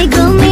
tickle me